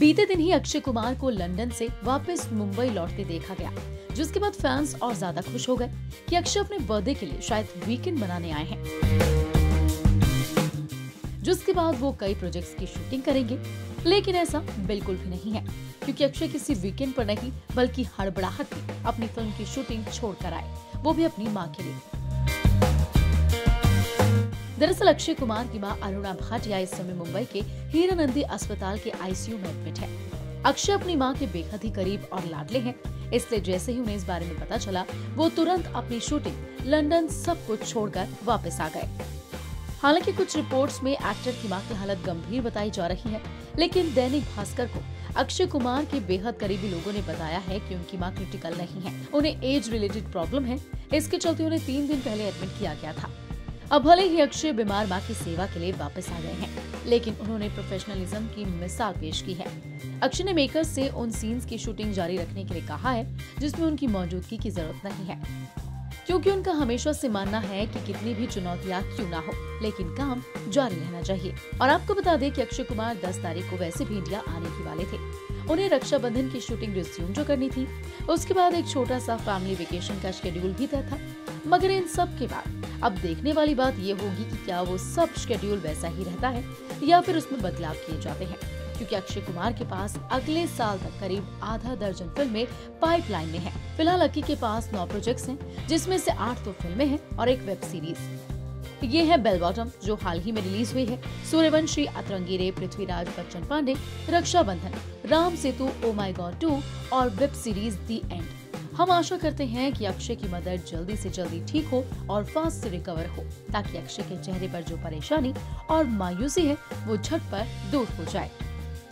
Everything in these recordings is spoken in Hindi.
बीते दिन ही अक्षय कुमार को लंदन से वापस मुंबई लौटते देखा गया, जिसके बाद फैंस और ज़्यादा खुश हो गए कि अक्षय अपने बर्थडे के लिए शायद वीकेंड बनाने आए हैं। जिसके बाद वो कई प्रोजेक्ट्स की शूटिंग करेंगे, लेकिन ऐसा बिल्कुल भी नहीं है, क्योंकि अक्षय किसी वीकेंड पर नहीं, बल्कि हड़बड़ाहट में अपनी फ़िल्म की शूटिंग छोड़कर आए। वो भी अपनी माँ के लिए। दरअसल अक्षय कुमार की माँ अरुणा भाटिया इस समय मुंबई के हीरानंदी अस्पताल के आईसीयू में एडमिट है। अक्षय अपनी माँ के बेहद ही करीब और लाडले हैं, इसलिए जैसे ही उन्हें इस बारे में पता चला, वो तुरंत अपनी शूटिंग लंदन सब कुछ छोड़कर वापस आ गए। हालाँकि कुछ रिपोर्ट्स में एक्टर की माँ की हालत गंभीर बताई जा रही है, लेकिन दैनिक भास्कर को अक्षय कुमार के बेहद करीबी लोगों ने बताया है कि उनकी माँ क्रिटिकल नहीं है। उन्हें एज रिलेटेड प्रॉब्लम है, इसके चलते उन्हें तीन दिन पहले एडमिट किया गया था। अब भले ही अक्षय बीमार माँ की सेवा के लिए वापस आ गए हैं, लेकिन उन्होंने प्रोफेशनलिज्म की मिसाल पेश की है। अक्षय ने मेकर्स से उन सीन्स की शूटिंग जारी रखने के लिए कहा है, जिसमें उनकी मौजूदगी की ज़रूरत नहीं है। क्योंकि उनका हमेशा से मानना है कि कितनी भी चुनौतियाँ क्यों ना हो, लेकिन काम जारी रहना चाहिए। और आपको बता दें कि अक्षय कुमार 10 तारीख को वैसे भी इंडिया आने ही वाले थे। उन्हें रक्षाबंधन की शूटिंग रिज्यूम जो करनी थी। उसके बाद एक छोटा सा फैमिली वेकेशन का शेड्यूल भी तय था। मगर इन सब के बाद अब देखने वाली बात ये होगी कि क्या वो सब शेड्यूल वैसा ही रहता है या फिर उसमें बदलाव किए जाते हैं। क्योंकि अक्षय कुमार के पास अगले साल तक करीब आधा दर्जन फ़िल्में पाइपलाइन में हैं। फ़िलहाल अक्की के पास नौ प्रोजेक्ट्स हैं, जिसमें से आठ तो फ़िल्में हैं और एक वेब सीरीज़ ये है बेल बॉटम जो हाल ही में रिलीज़ हुई है। Sooryavanshi Atrangi Re Prithviraj Bachchan Pandey Raksha Bandhan Ram Setu Oh My God two और वेब सीरीज़ दी एंड हम आशा करते हैं कि अक्षय की मदर जल्दी से जल्दी ठीक हो और फास्ट रिकवर हो, ताकि अक्षय के चेहरे पर जो परेशानी और मायूसी है, वो झट पर दूर हो जाए।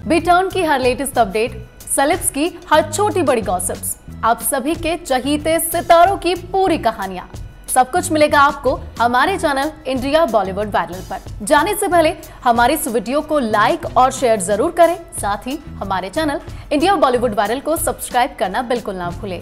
बिटर्न की हर लेटेस्ट अपडेट सेलेब्स की हर छोटी बड़ी गॉसिप्स आप सभी के चहीते सितारों की पूरी कहानियाँ। सब कुछ मिलेगा आपको हमारे चैनल इंडिया बॉलीवुड वायरल पर। जाने से पहले हमारे इस वीडियो को लाइक और शेयर ज़रूर करें। साथ ही हमारे चैनल इंडिया बॉलीवुड वायरल को सब्सक्राइब करना बिल्कुल ना भूलें।